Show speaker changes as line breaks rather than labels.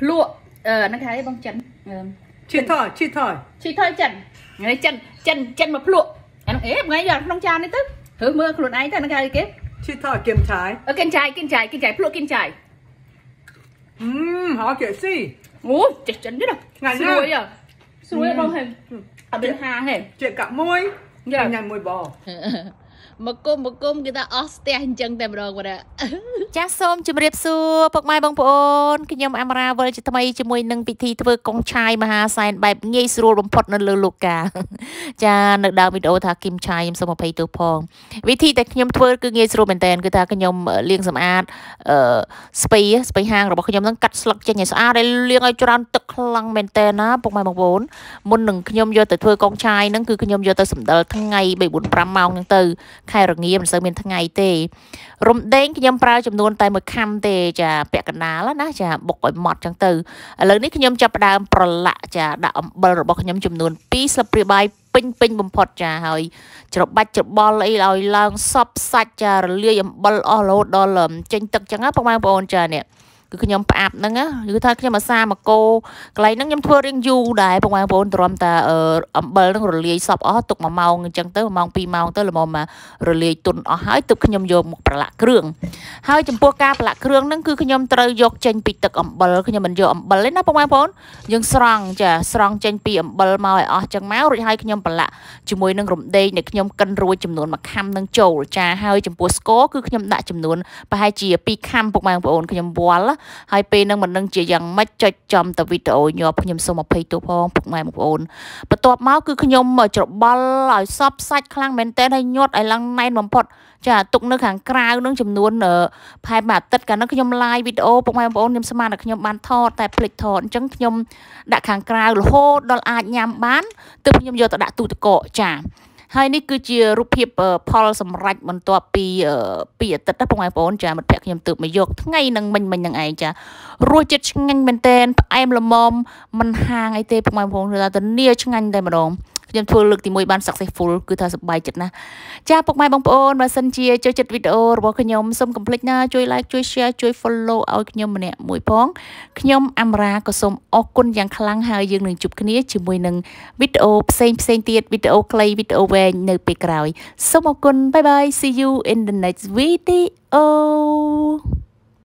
ភ្លក់ហ្នឹងគេហៅបងចិន
ឈីថយឈីថយ
ឈីថយចិនហ្នឹងចិនចិនចិនមកភ្លក់អានោះអេថ្ងៃយកក្នុងចាននេះទៅឬមើលខ្លួនឯងទៅហ្នឹងគេហៅគេ
ឈីថយគឹមឆាយ
អូគឹមឆាយគឹមឆាយគឹមឆាយភ្លក់គឹមឆាយ
អឺហៅគេស៊ី
អូចេះចិនទេណា
ថ្ងៃនេះ
ស្រួយស្រួយបងហេអត់មានហាងទេ
ជិះកាក់មួយញ៉ាំមួយបង
មកគុំមកគុំគេថាអស់ស្ទះអញ្ចឹងតែម្ដងបាទ
ចាសសូមជម្រាបសួរពុកម៉ែបងប្អូនខ្ញុំអមរាវិលជាថ្មីជាមួយនឹងពិធីធ្វើកងឆាយមហាសែនបែបងាយស្រួលបំផុតនៅលើលោកកាចានៅដើមវីដេអូថាគឹមឆាយខ្ញុំសូមអភ័យទោសផងវិធីដែលខ្ញុំធ្វើគឺងាយស្រួលមែនតើគឺថាខ្ញុំលាងសម្អាតអឺស្ពៃស្ពៃហាងរបស់ខ្ញុំហ្នឹងកាត់ស្លឹកចេញឲ្យស្អាតហើយលាងឲ្យច្រើនទឹកខ្លាំងមែនតើណាពុកម៉ែបងប្អូនមុននឹងខ្ញុំយកទៅធ្វើកងឆាយហ្នឹងគឺខ្ញុំយកទៅសម្ដិលថ្ងៃ3 4 5ម៉ោងហ្នឹងទៅខែរងាមិនសូវមានថ្ងៃទេរំដេងខ្ញុំប្រើចំនួនតែមួយខាំទេចាពាក់កណ្ដាលណាចាបុកឲ្យម៉ត់ចឹងទៅឥឡូវនេះខ្ញុំចាប់ផ្ដើមប្រឡាក់ចាដាក់អំបិលរបស់ខ្ញុំចំនួន2ស្លាបព្រាបាយពេញពេញបំផុតចាហើយច្របាច់ច្របល់អីឲ្យឡើងសពសាច់ចារលាយអំបិលអស់រហូតដល់ចេញទឹកចឹងណាបងប្អូនចានេះ គឺខ្ញុំផ្អាប់ហ្នឹងណាគឺថាខ្ញុំអាសាមកគោកន្លែងហ្នឹងខ្ញុំធ្វើរៀងយូរដែរបងប្អូនទ្រាំតែអំបិលហ្នឹងរលាយសពអស់ទុក1ម៉ោងអញ្ចឹងទៅ1ម៉ោង2ម៉ោងទៅល្មមមករលាយទុនអស់ហើយទើបខ្ញុំយកមកប្រឡាក់គ្រឿងហើយចំពោះការប្រឡាក់គ្រឿងហ្នឹងគឺខ្ញុំត្រូវយកចេញពីទឹកអំបិលខ្ញុំមិនយកអំបិលទេណាបងប្អូនយើងស្រង់ចាស្រង់ចេញពីអំបិលមកឲ្យអស់ចឹងមករួចហើយខ្ញុំប្រឡាក់ជាមួយនឹងរំដេងដែលខ្ញុំកិនរួចចំនួន1ខាំនឹងចូលចាហើយចំពោះស្ករគឺខ្ញុំដាក់ចំនួនប្រហែលជា2ខាំពុកម៉ែបងប្អូនខ្ញុំវាល់ហើយពេលហ្នឹងមិនដឹងជាយ៉ាងម៉េចចុចចំទៅវីដេអូញាប់ខ្ញុំសូមអភ័យទោសផងពុកម៉ែបងប្អូនបន្ទាប់មកគឺខ្ញុំច្របល់ឲ្យសពសាច់ខ្លាំងមែនតើហើយញាត់ឲ្យឡើងណែនបំផុតចាទុកនៅខាងក្រៅនឹងចំនួនផែមួយអាទិត្យកាលនោះខ្ញុំ live វីដេអូពុកម៉ែបងប្អូនខ្ញុំស្មានថាខ្ញុំបានថតតែភ្លេចថតអញ្ចឹងខ្ញុំដាក់ខាងក្រៅរហូតដល់អាចញ៉ាំបានទើបខ្ញុំយកទៅដាក់ទូទឹកកកចា ហើយនេះគឺជារូបភាពផលសម្រាប់បន្ទាប់ពីពីអាទិត្យណាបងប្អូនចាមិត្តភក្តិខ្ញុំទើបមកយកថ្ងៃនឹងមិញមិញនឹងឯងចារសជាតិឆ្ងាញ់មែនតែនផ្អែមល្មមមិនហាងអីទេបងប្អូនគឺថាធានាឆ្ងាញ់តែម្ដង ខ្ញុំធ្វើលើកទី1បាន successful គឺថាសប្បាយចិត្តណាស់ចាពុកម៉ែបងប្អូនបើសិនជាចូលចិត្តវីដេអូរបស់ខ្ញុំសូមកុំភ្លេចណាជួយ like ជួយ share ជួយ follow ឲ្យខ្ញុំម្នាក់មួយផងខ្ញុំអមរាក៏សូមអរគុណយ៉ាងខ្លាំងហើយយើងនឹងជួបគ្នាជាមួយនឹងវីដេអូផ្សេងផ្សេងទៀតវីដេអូខ្លីវីដេអូវែងនៅពេលក្រោយសូមអរគុណបាយបាយ see you in the next video